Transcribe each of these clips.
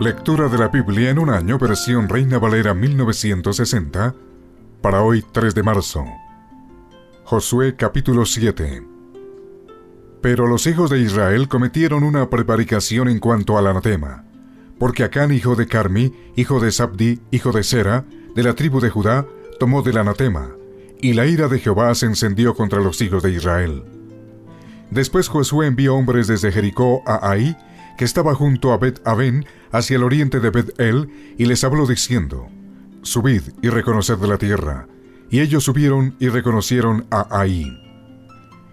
Lectura de la Biblia en un año, versión Reina Valera 1960, para hoy 3 de marzo. Josué capítulo 7. Pero los hijos de Israel cometieron una prevaricación en cuanto al anatema, porque Acán, hijo de Carmi, hijo de Sabdi, hijo de Sera, de la tribu de Judá, tomó del anatema, y la ira de Jehová se encendió contra los hijos de Israel. Después Josué envió hombres desde Jericó a Ahí, que estaba junto a Bet Aven, hacia el oriente de Bet El, y les habló diciendo: Subid y reconoced la tierra. Y ellos subieron y reconocieron a Ahí.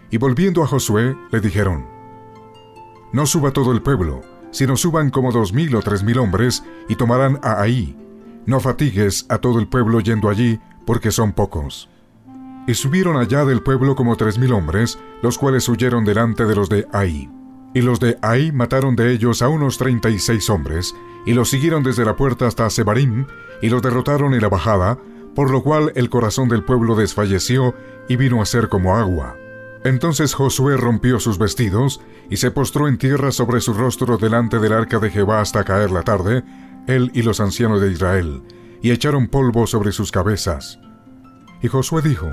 Y volviendo a Josué, le dijeron: No suba todo el pueblo, sino suban como dos mil o tres mil hombres, y tomarán a Ahí. No fatigues a todo el pueblo yendo allí, porque son pocos. Y subieron allá del pueblo como tres mil hombres, los cuales huyeron delante de los de Ahí. Y los de Ahí mataron de ellos a unos treinta y seis hombres, y los siguieron desde la puerta hasta Sebarim, y los derrotaron en la bajada, por lo cual el corazón del pueblo desfalleció y vino a ser como agua. Entonces Josué rompió sus vestidos, y se postró en tierra sobre su rostro delante del arca de Jehová hasta caer la tarde, él y los ancianos de Israel, y echaron polvo sobre sus cabezas. Y Josué dijo,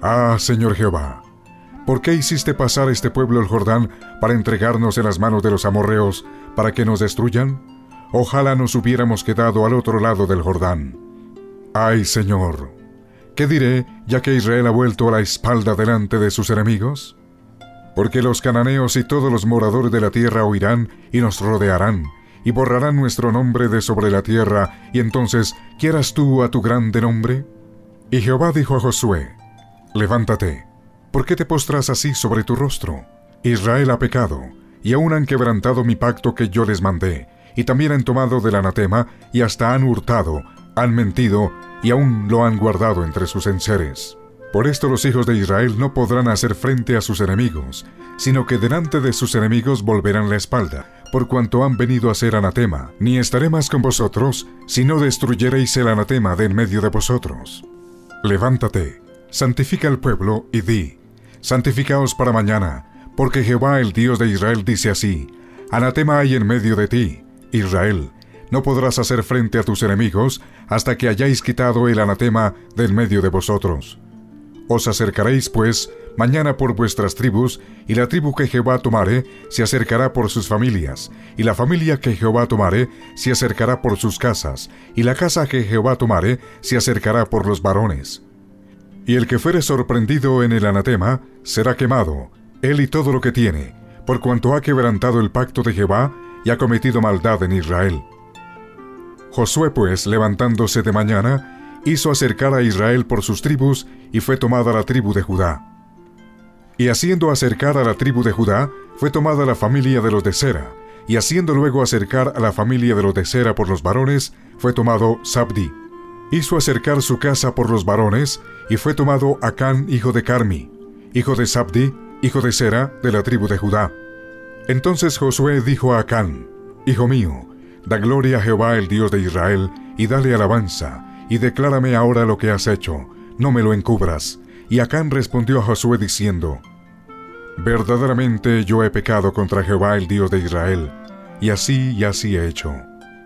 Ah, Señor Jehová, ¿Por qué hiciste pasar este pueblo el Jordán para entregarnos en las manos de los amorreos para que nos destruyan? Ojalá nos hubiéramos quedado al otro lado del Jordán. Ay, Señor, ¿qué diré ya que Israel ha vuelto a la espalda delante de sus enemigos? Porque los cananeos y todos los moradores de la tierra oirán y nos rodearán, y borrarán nuestro nombre de sobre la tierra, y entonces quieras tú a tu grande nombre. Y Jehová dijo a Josué, Levántate, ¿Por qué te postras así sobre tu rostro? Israel ha pecado, y aún han quebrantado mi pacto que yo les mandé, y también han tomado del anatema, y hasta han hurtado, han mentido, y aún lo han guardado entre sus enseres. Por esto los hijos de Israel no podrán hacer frente a sus enemigos, sino que delante de sus enemigos volverán la espalda, por cuanto han venido a ser anatema, ni estaré más con vosotros, si no destruyereis el anatema de en medio de vosotros. Levántate, santifica al pueblo, y di, santificaos para mañana, porque Jehová el Dios de Israel dice así, Anatema hay en medio de ti, Israel, no podrás hacer frente a tus enemigos hasta que hayáis quitado el anatema del medio de vosotros. Os acercaréis, pues, mañana por vuestras tribus, y la tribu que Jehová tomare se acercará por sus familias, y la familia que Jehová tomare se acercará por sus casas, y la casa que Jehová tomare se acercará por los varones. Y el que fuere sorprendido en el anatema será quemado, él y todo lo que tiene, por cuanto ha quebrantado el pacto de Jehová y ha cometido maldad en Israel. Josué pues, levantándose de mañana, hizo acercar a Israel por sus tribus, y fue tomada la tribu de Judá. Y haciendo acercar a la tribu de Judá, fue tomada la familia de los de Sera, y haciendo luego acercar a la familia de los de Sera por los varones, fue tomado Sabdi hizo acercar su casa por los varones, y fue tomado Acán, hijo de Carmi, hijo de Sabdi, hijo de Sera, de la tribu de Judá. Entonces Josué dijo a Acán, Hijo mío, da gloria a Jehová el Dios de Israel, y dale alabanza, y declárame ahora lo que has hecho, no me lo encubras. Y Acán respondió a Josué diciendo, Verdaderamente yo he pecado contra Jehová el Dios de Israel, y así y así he hecho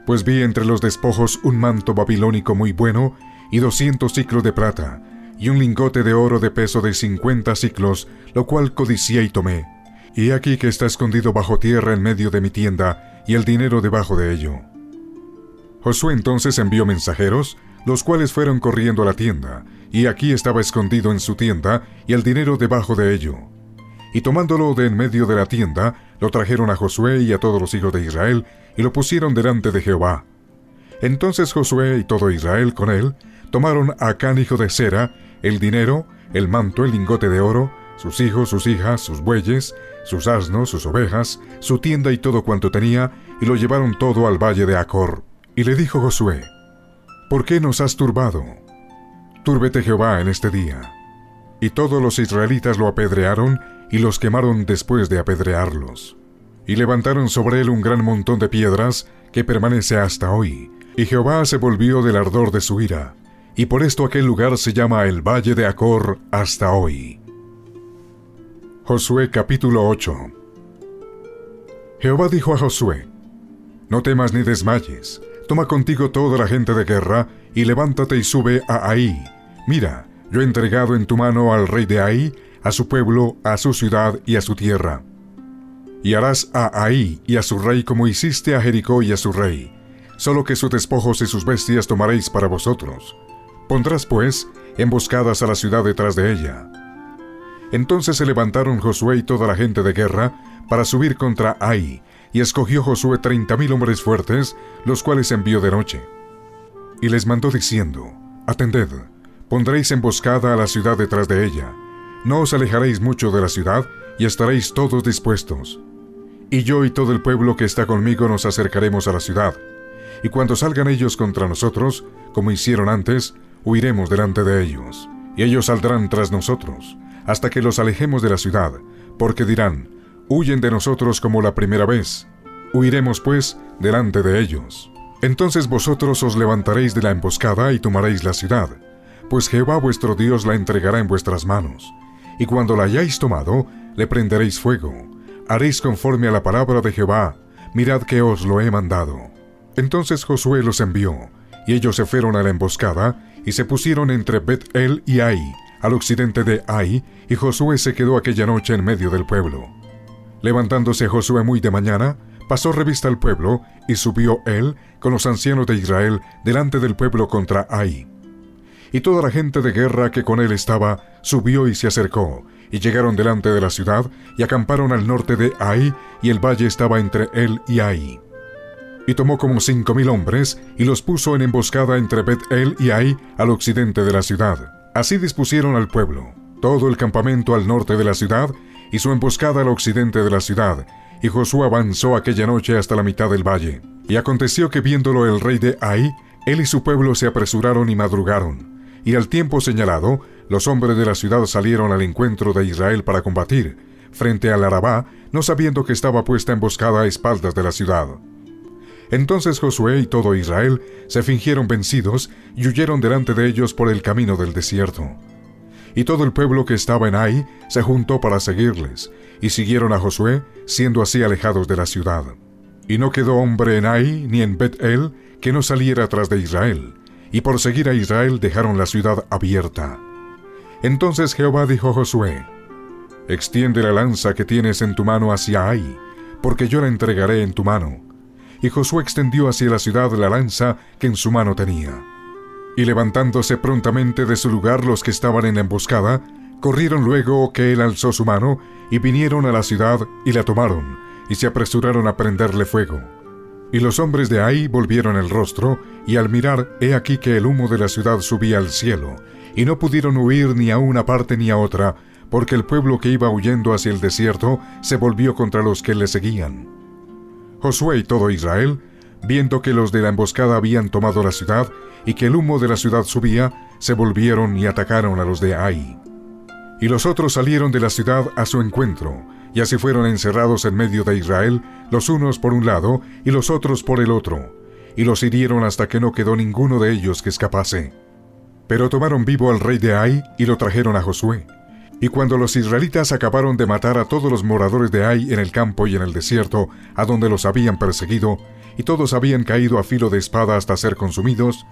pues vi entre los despojos un manto babilónico muy bueno y doscientos ciclos de plata, y un lingote de oro de peso de cincuenta ciclos, lo cual codicié y tomé. Y aquí que está escondido bajo tierra en medio de mi tienda, y el dinero debajo de ello. Josué entonces envió mensajeros, los cuales fueron corriendo a la tienda, y aquí estaba escondido en su tienda, y el dinero debajo de ello. Y tomándolo de en medio de la tienda, lo trajeron a Josué y a todos los hijos de Israel, y lo pusieron delante de Jehová. Entonces Josué y todo Israel con él tomaron a Acán hijo de Sera, el dinero, el manto, el lingote de oro, sus hijos, sus hijas, sus bueyes, sus asnos, sus ovejas, su tienda y todo cuanto tenía, y lo llevaron todo al valle de Acor. Y le dijo Josué, ¿Por qué nos has turbado? Túrbete Jehová en este día. Y todos los israelitas lo apedrearon y los quemaron después de apedrearlos y levantaron sobre él un gran montón de piedras que permanece hasta hoy. Y Jehová se volvió del ardor de su ira, y por esto aquel lugar se llama el Valle de Acor hasta hoy. Josué capítulo 8 Jehová dijo a Josué, No temas ni desmayes. Toma contigo toda la gente de guerra y levántate y sube a Ahí. Mira, yo he entregado en tu mano al rey de Ahí, a su pueblo, a su ciudad y a su tierra. Y harás a Ahí y a su rey como hiciste a Jericó y a su rey, solo que sus despojos y sus bestias tomaréis para vosotros. Pondrás, pues, emboscadas a la ciudad detrás de ella. Entonces se levantaron Josué y toda la gente de guerra para subir contra Ahí, y escogió Josué treinta mil hombres fuertes, los cuales envió de noche. Y les mandó diciendo, Atended, pondréis emboscada a la ciudad detrás de ella, no os alejaréis mucho de la ciudad, y estaréis todos dispuestos. Y yo y todo el pueblo que está conmigo nos acercaremos a la ciudad, y cuando salgan ellos contra nosotros, como hicieron antes, huiremos delante de ellos, y ellos saldrán tras nosotros, hasta que los alejemos de la ciudad, porque dirán, huyen de nosotros como la primera vez. Huiremos pues delante de ellos. Entonces vosotros os levantaréis de la emboscada y tomaréis la ciudad, pues Jehová vuestro Dios la entregará en vuestras manos. Y cuando la hayáis tomado, le prenderéis fuego. Haréis conforme a la palabra de Jehová, mirad que os lo he mandado. Entonces Josué los envió, y ellos se fueron a la emboscada, y se pusieron entre Bet-El y Ai, al occidente de Ai, y Josué se quedó aquella noche en medio del pueblo. Levantándose Josué muy de mañana, pasó revista al pueblo, y subió él con los ancianos de Israel delante del pueblo contra Ai. Y toda la gente de guerra que con él estaba subió y se acercó, y llegaron delante de la ciudad, y acamparon al norte de Ai, y el valle estaba entre él y Ai. Y tomó como cinco mil hombres, y los puso en emboscada entre Bet-El y Ai, al occidente de la ciudad. Así dispusieron al pueblo, todo el campamento al norte de la ciudad, y su emboscada al occidente de la ciudad, y Josué avanzó aquella noche hasta la mitad del valle. Y aconteció que viéndolo el rey de Ai, él y su pueblo se apresuraron y madrugaron. Y al tiempo señalado, los hombres de la ciudad salieron al encuentro de Israel para combatir, frente al Arabá, no sabiendo que estaba puesta emboscada a espaldas de la ciudad. Entonces Josué y todo Israel se fingieron vencidos y huyeron delante de ellos por el camino del desierto y todo el pueblo que estaba en Ai se juntó para seguirles, y siguieron a Josué, siendo así alejados de la ciudad. Y no quedó hombre en Ai ni en Bet-El que no saliera tras de Israel, y por seguir a Israel dejaron la ciudad abierta. Entonces Jehová dijo a Josué, Extiende la lanza que tienes en tu mano hacia Ai, porque yo la entregaré en tu mano. Y Josué extendió hacia la ciudad la lanza que en su mano tenía. Y levantándose prontamente de su lugar los que estaban en la emboscada, corrieron luego que él alzó su mano, y vinieron a la ciudad y la tomaron, y se apresuraron a prenderle fuego. Y los hombres de ahí volvieron el rostro, y al mirar, he aquí que el humo de la ciudad subía al cielo, y no pudieron huir ni a una parte ni a otra, porque el pueblo que iba huyendo hacia el desierto se volvió contra los que le seguían. Josué y todo Israel viendo que los de la emboscada habían tomado la ciudad y que el humo de la ciudad subía, se volvieron y atacaron a los de Ai. Y los otros salieron de la ciudad a su encuentro, y así fueron encerrados en medio de Israel, los unos por un lado y los otros por el otro, y los hirieron hasta que no quedó ninguno de ellos que escapase. Pero tomaron vivo al rey de Ai y lo trajeron a Josué. Y cuando los israelitas acabaron de matar a todos los moradores de Ai en el campo y en el desierto, a donde los habían perseguido, y todos habían caído a filo de espada hasta ser consumidos,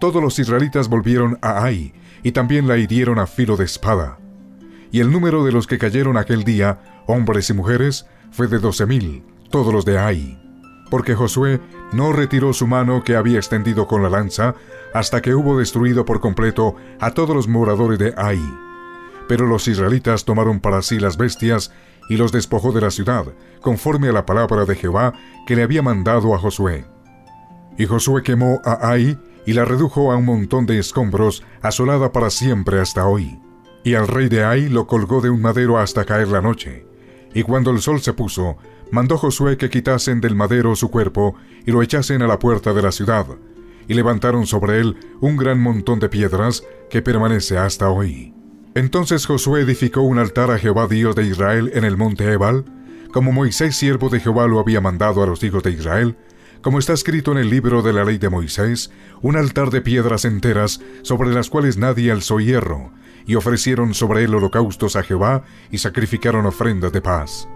todos los israelitas volvieron a Ai, y también la hirieron a filo de espada. Y el número de los que cayeron aquel día, hombres y mujeres, fue de doce mil, todos los de Ai. Porque Josué no retiró su mano que había extendido con la lanza, hasta que hubo destruido por completo a todos los moradores de Ai. Pero los israelitas tomaron para sí las bestias y los despojó de la ciudad, conforme a la palabra de Jehová que le había mandado a Josué. Y Josué quemó a Ai y la redujo a un montón de escombros, asolada para siempre hasta hoy. Y al rey de Ai lo colgó de un madero hasta caer la noche. Y cuando el sol se puso, mandó Josué que quitasen del madero su cuerpo y lo echasen a la puerta de la ciudad, y levantaron sobre él un gran montón de piedras que permanece hasta hoy. Entonces Josué edificó un altar a Jehová Dios de Israel en el monte Ebal, como Moisés siervo de Jehová lo había mandado a los hijos de Israel, como está escrito en el libro de la ley de Moisés, un altar de piedras enteras sobre las cuales nadie alzó hierro, y ofrecieron sobre él holocaustos a Jehová y sacrificaron ofrendas de paz.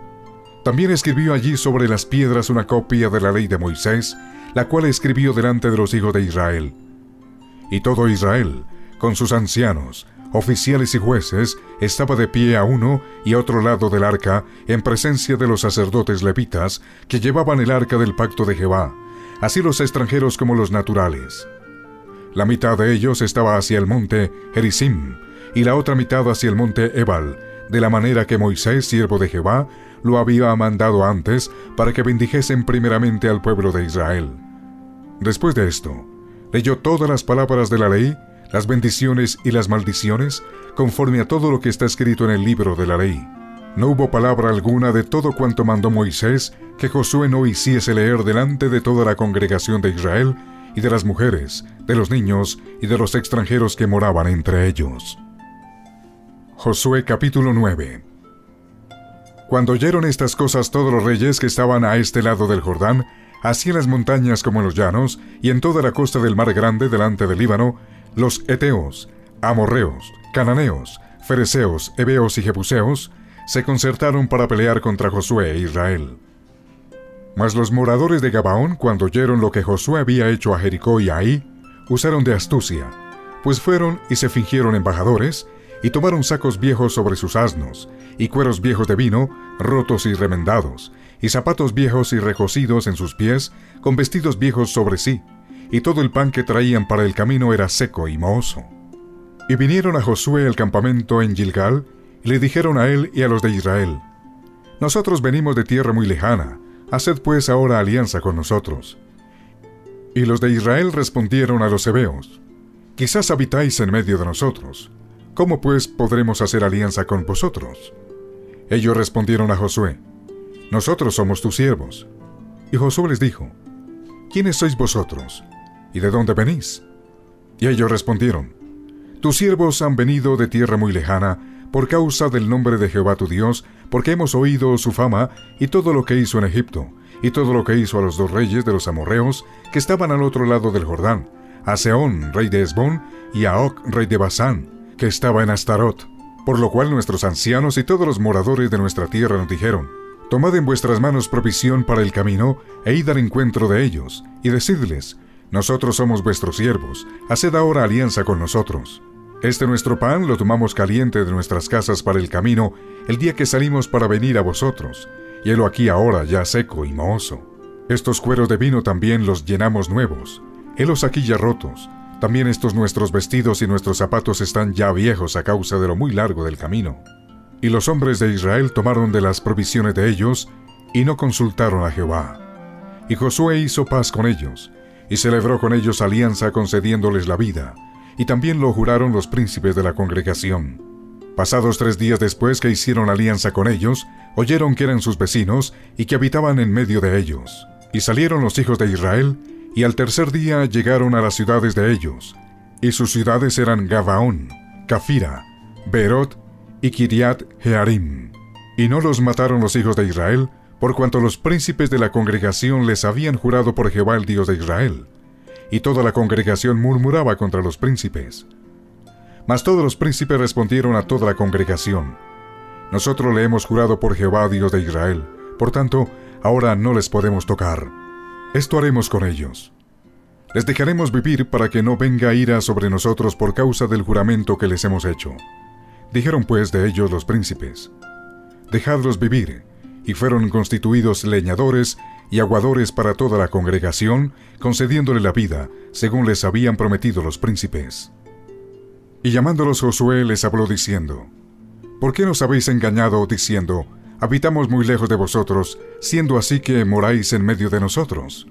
También escribió allí sobre las piedras una copia de la ley de Moisés, la cual escribió delante de los hijos de Israel. Y todo Israel, con sus ancianos, oficiales y jueces, estaba de pie a uno y a otro lado del arca, en presencia de los sacerdotes levitas, que llevaban el arca del pacto de Jehová, así los extranjeros como los naturales. La mitad de ellos estaba hacia el monte Gerizim, y la otra mitad hacia el monte Ebal, de la manera que Moisés, siervo de Jehová, lo había mandado antes para que bendijesen primeramente al pueblo de Israel. Después de esto, leyó todas las palabras de la ley, las bendiciones y las maldiciones, conforme a todo lo que está escrito en el libro de la ley. No hubo palabra alguna de todo cuanto mandó Moisés que Josué no hiciese leer delante de toda la congregación de Israel y de las mujeres, de los niños y de los extranjeros que moraban entre ellos. Josué capítulo 9 Cuando oyeron estas cosas todos los reyes que estaban a este lado del Jordán, así en las montañas como en los llanos, y en toda la costa del mar grande delante del Líbano, los Eteos, Amorreos, Cananeos, Fereceos, Heveos y Jebuseos, se concertaron para pelear contra Josué e Israel. Mas los moradores de Gabaón, cuando oyeron lo que Josué había hecho a Jericó y Ahí, usaron de astucia, pues fueron y se fingieron embajadores, y tomaron sacos viejos sobre sus asnos, y cueros viejos de vino, rotos y remendados, y zapatos viejos y recocidos en sus pies, con vestidos viejos sobre sí, y todo el pan que traían para el camino era seco y mohoso. Y vinieron a Josué al campamento en Gilgal, y le dijeron a él y a los de Israel, Nosotros venimos de tierra muy lejana, Haced pues ahora alianza con nosotros. Y los de Israel respondieron a los hebeos, Quizás habitáis en medio de nosotros. ¿Cómo pues podremos hacer alianza con vosotros? Ellos respondieron a Josué, Nosotros somos tus siervos. Y Josué les dijo, ¿Quiénes sois vosotros? ¿Y de dónde venís? Y ellos respondieron, Tus siervos han venido de tierra muy lejana, por causa del nombre de Jehová tu Dios, porque hemos oído su fama y todo lo que hizo en Egipto, y todo lo que hizo a los dos reyes de los amorreos que estaban al otro lado del Jordán, a Seón, rey de Esbón, y a Oc, rey de Basán, que estaba en Astarot. Por lo cual nuestros ancianos y todos los moradores de nuestra tierra nos dijeron, Tomad en vuestras manos provisión para el camino, e id al encuentro de ellos, y decidles, Nosotros somos vuestros siervos, haced ahora alianza con nosotros. Este nuestro pan lo tomamos caliente de nuestras casas para el camino el día que salimos para venir a vosotros, y helo aquí ahora ya seco y mohoso. Estos cueros de vino también los llenamos nuevos, helos aquí ya rotos, también estos nuestros vestidos y nuestros zapatos están ya viejos a causa de lo muy largo del camino. Y los hombres de Israel tomaron de las provisiones de ellos, y no consultaron a Jehová. Y Josué hizo paz con ellos, y celebró con ellos alianza concediéndoles la vida, y también lo juraron los príncipes de la congregación. Pasados tres días después que hicieron alianza con ellos, oyeron que eran sus vecinos y que habitaban en medio de ellos. Y salieron los hijos de Israel, y al tercer día llegaron a las ciudades de ellos. Y sus ciudades eran Gabaón, Cafira, Berot y Kiriat Jearim. Y no los mataron los hijos de Israel, por cuanto los príncipes de la congregación les habían jurado por Jehová el Dios de Israel y toda la congregación murmuraba contra los príncipes. Mas todos los príncipes respondieron a toda la congregación, Nosotros le hemos jurado por Jehová Dios de Israel, por tanto, ahora no les podemos tocar. Esto haremos con ellos. Les dejaremos vivir para que no venga ira sobre nosotros por causa del juramento que les hemos hecho. Dijeron pues de ellos los príncipes, Dejadlos vivir, y fueron constituidos leñadores y aguadores para toda la congregación, concediéndole la vida, según les habían prometido los príncipes. Y llamándolos Josué les habló diciendo, ¿Por qué nos habéis engañado diciendo, habitamos muy lejos de vosotros, siendo así que moráis en medio de nosotros?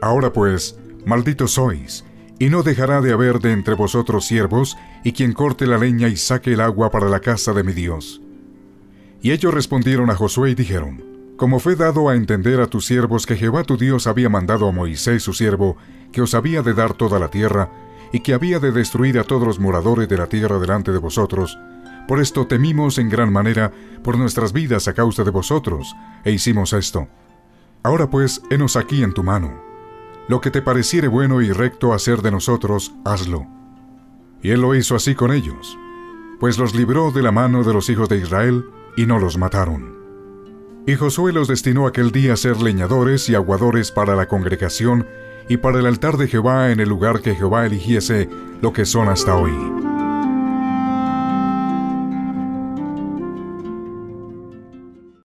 Ahora pues, malditos sois, y no dejará de haber de entre vosotros siervos, y quien corte la leña y saque el agua para la casa de mi Dios. Y ellos respondieron a Josué y dijeron, como fue dado a entender a tus siervos que Jehová tu Dios había mandado a Moisés su siervo, que os había de dar toda la tierra, y que había de destruir a todos los moradores de la tierra delante de vosotros, por esto temimos en gran manera por nuestras vidas a causa de vosotros, e hicimos esto. Ahora pues, henos aquí en tu mano. Lo que te pareciere bueno y recto hacer de nosotros, hazlo. Y él lo hizo así con ellos, pues los libró de la mano de los hijos de Israel, y no los mataron. Y Josué los destinó aquel día a ser leñadores y aguadores para la congregación y para el altar de Jehová en el lugar que Jehová eligiese, lo que son hasta hoy.